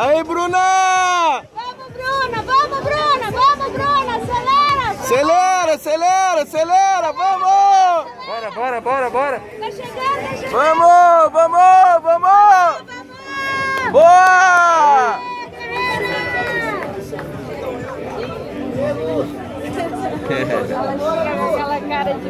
Aí, Bruna! Vamos, Bruna! Vamos, Bruna! Vamos, Bruna! Acelera! Acelera, acelera, acelera! Vamos! Bora, bora, bora, bora! Tá chegando, tá chegando! Vamos, vamos, vamos! Vamos! Boa! Ela chega com aquela cara de